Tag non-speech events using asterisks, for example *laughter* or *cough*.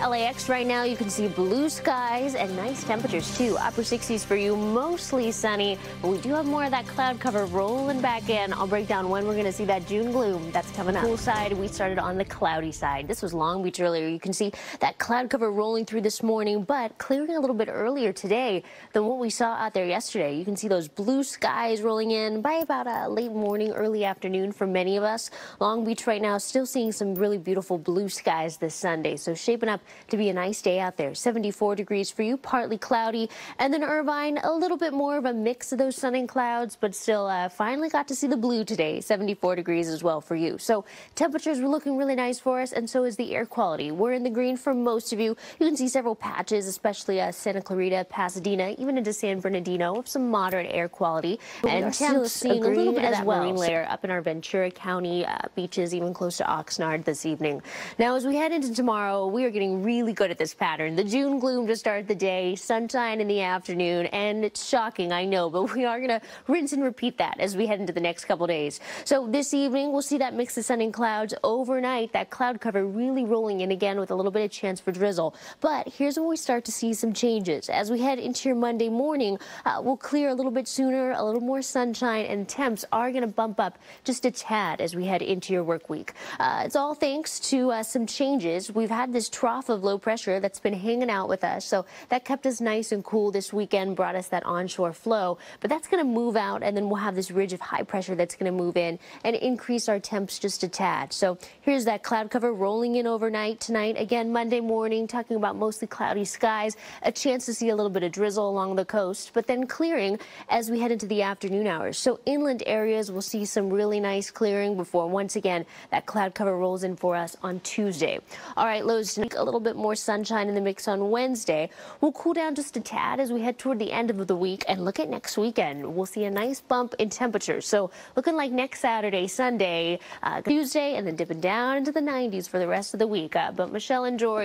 LAX right now, you can see blue skies and nice temperatures too. Upper 60s for you, mostly sunny, but we do have more of that cloud cover rolling back in. I'll break down when we're going to see that June gloom. That's coming up. Cool side, we started on the cloudy side. This was Long Beach earlier. You can see that cloud cover rolling through this morning, but clearing a little bit earlier today than what we saw out there yesterday. You can see those blue skies rolling in by about a late morning, early afternoon for many of us. Long Beach right now still seeing some really beautiful blue skies this Sunday, so shaping up up to be a nice day out there. 74 degrees for you, partly cloudy. And then Irvine, a little bit more of a mix of those sun and clouds, but still uh, finally got to see the blue today. 74 degrees as well for you. So temperatures were looking really nice for us, and so is the air quality. We're in the green for most of you. You can see several patches, especially uh, Santa Clarita, Pasadena, even into San Bernardino, of some moderate air quality. We and still seeing a little bit of that well. marine layer up in our Ventura County uh, beaches, even close to Oxnard this evening. Now, as we head into tomorrow, we are getting getting really good at this pattern. The June gloom to start the day, sunshine in the afternoon, and it's shocking, I know, but *laughs* we are going to rinse and repeat that as we head into the next couple days. So this evening, we'll see that mix of sun and clouds overnight, that cloud cover really rolling in again with a little bit of chance for drizzle. But here's when we start to see some changes. As we head into your Monday morning, uh, we'll clear a little bit sooner, a little more sunshine, and temps are going to bump up just a tad as we head into your work week. Uh, it's all thanks to uh, some changes. We've had this trough trough of low pressure that's been hanging out with us. So that kept us nice and cool this weekend, brought us that onshore flow. But that's going to move out, and then we'll have this ridge of high pressure that's going to move in and increase our temps just a tad. So here's that cloud cover rolling in overnight tonight. Again, Monday morning, talking about mostly cloudy skies, a chance to see a little bit of drizzle along the coast, but then clearing as we head into the afternoon hours. So inland areas will see some really nice clearing before once again that cloud cover rolls in for us on Tuesday. All right, lows tonight little bit more sunshine in the mix on Wednesday. We'll cool down just a tad as we head toward the end of the week and look at next weekend. We'll see a nice bump in temperature. So looking like next Saturday, Sunday, uh, Tuesday, and then dipping down into the 90s for the rest of the week. Uh, but Michelle and Jory.